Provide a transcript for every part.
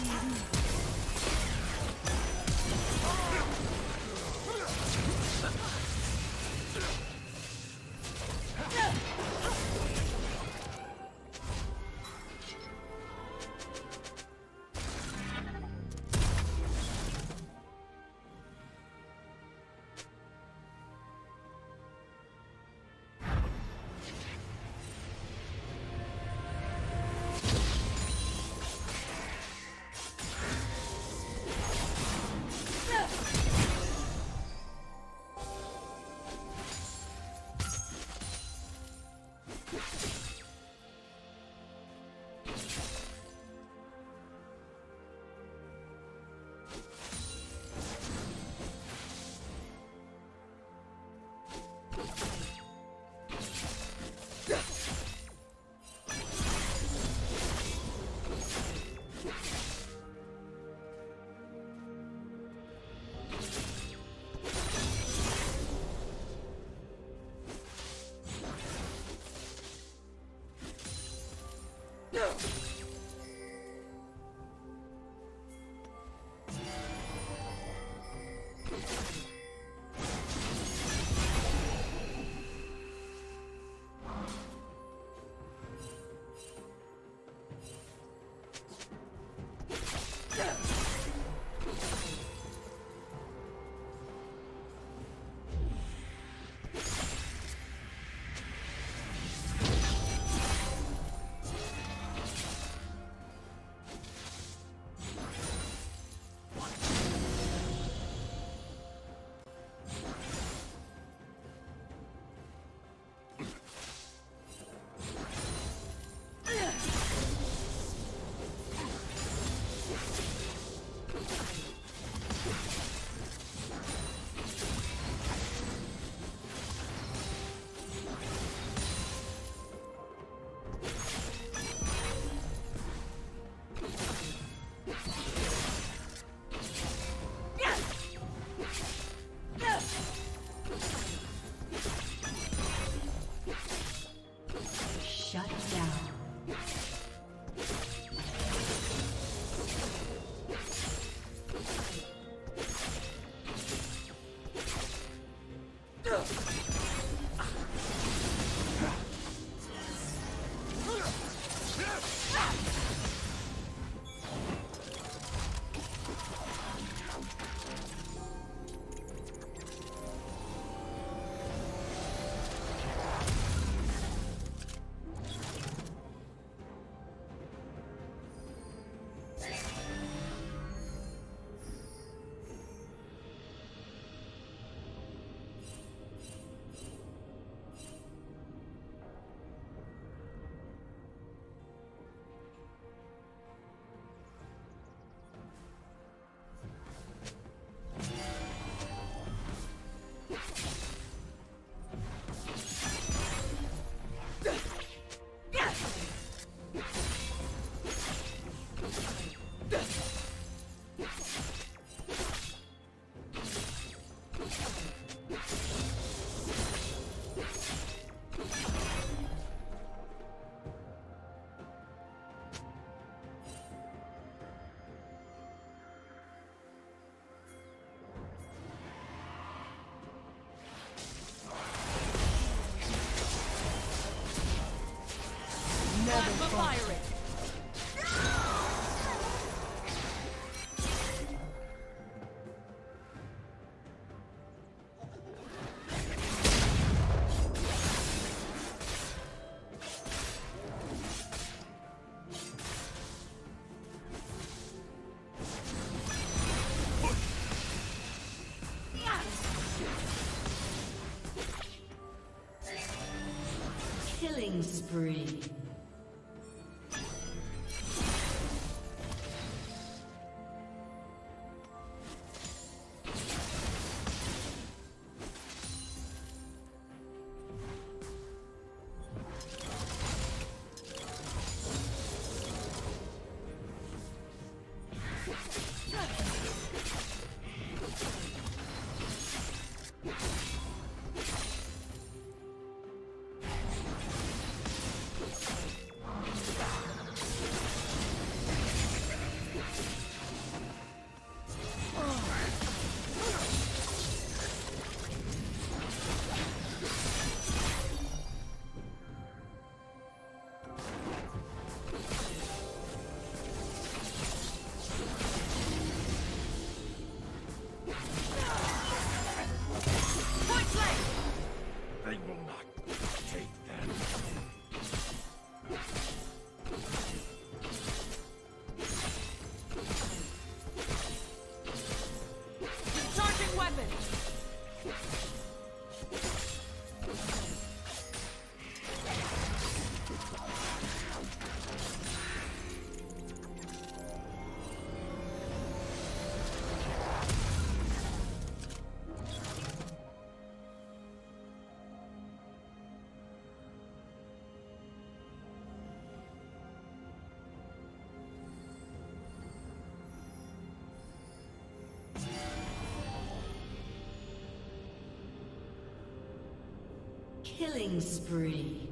Mm-hmm. Killing spree. Killing spree.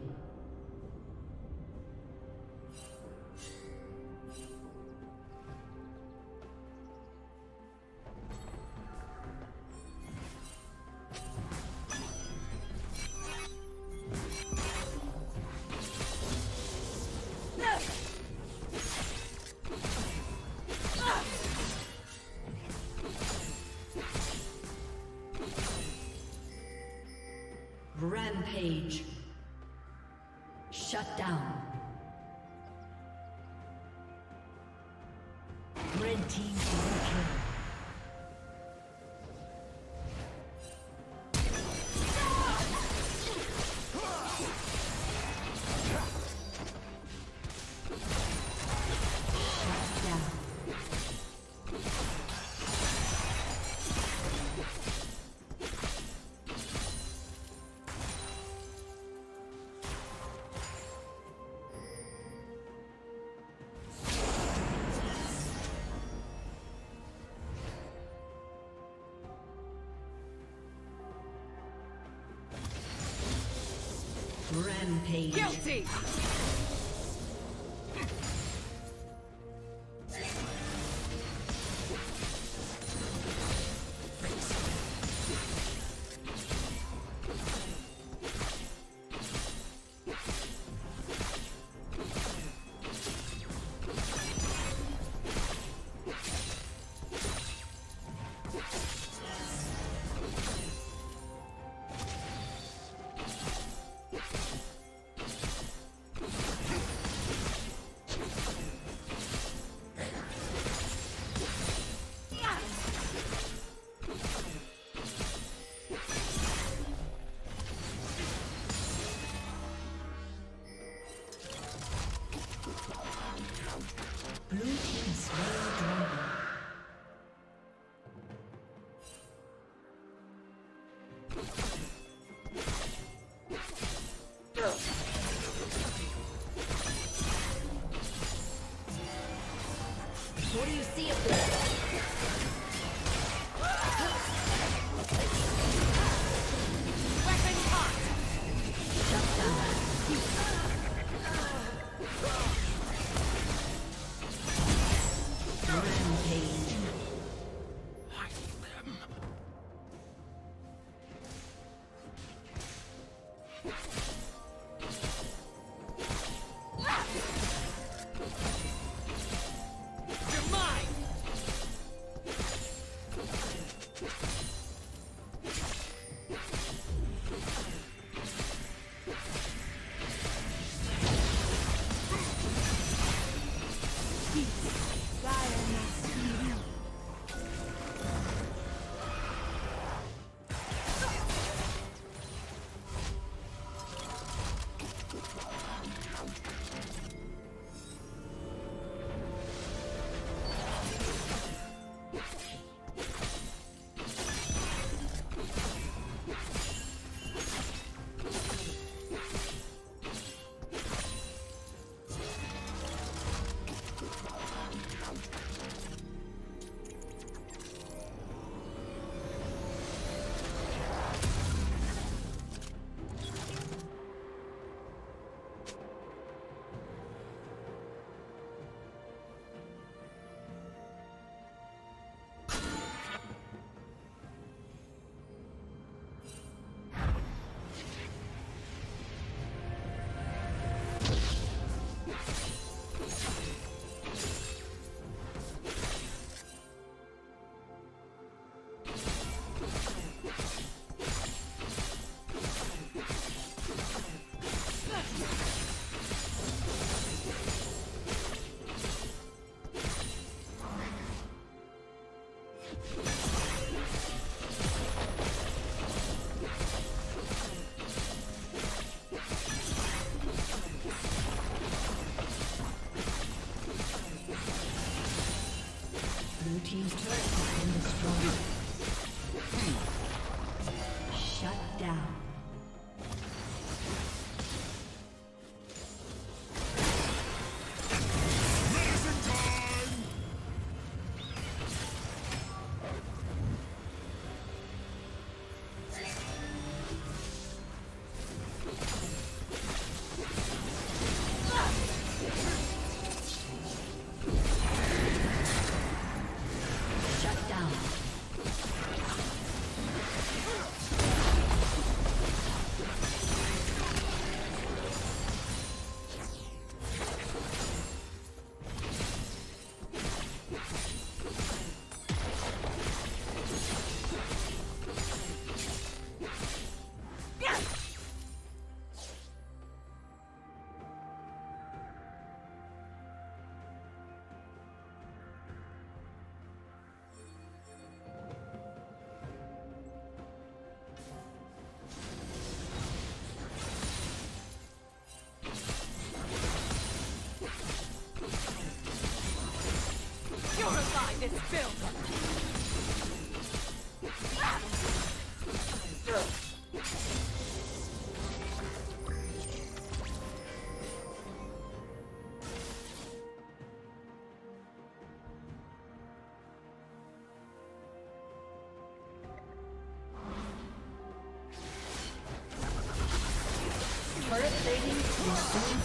Rampage. Guilty!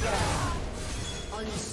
Unstoppable.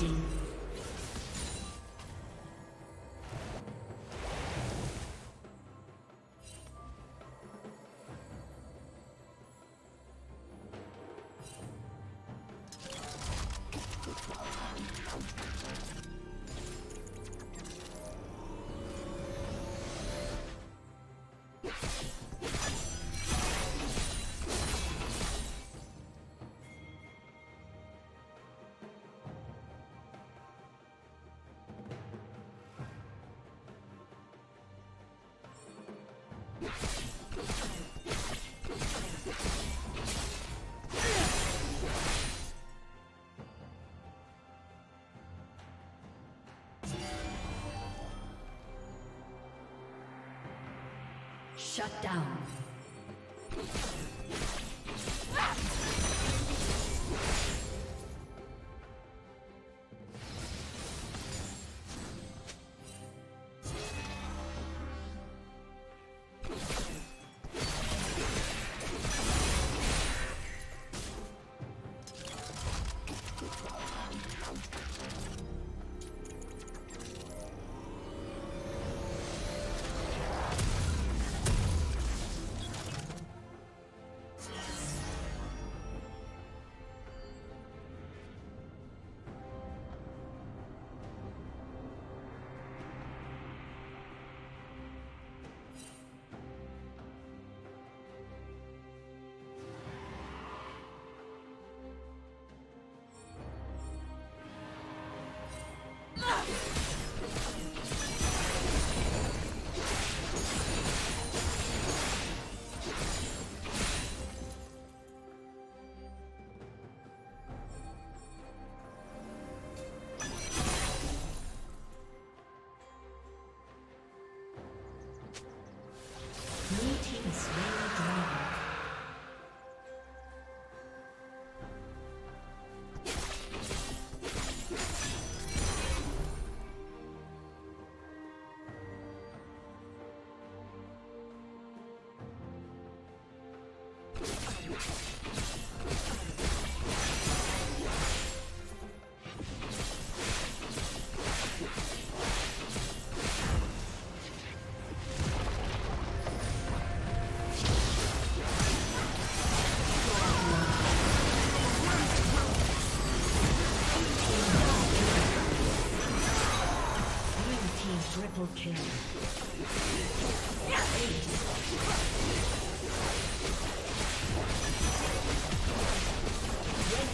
dominating. Shut down.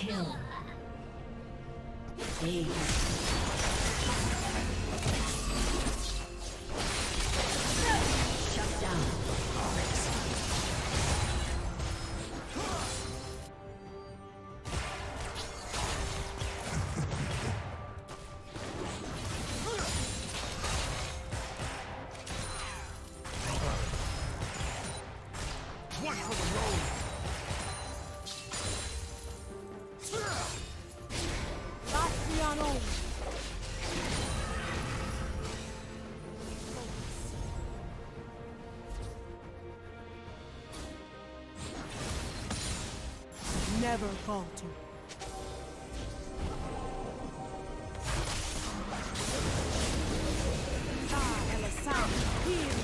kill. Save. never falter. Ah, Heal!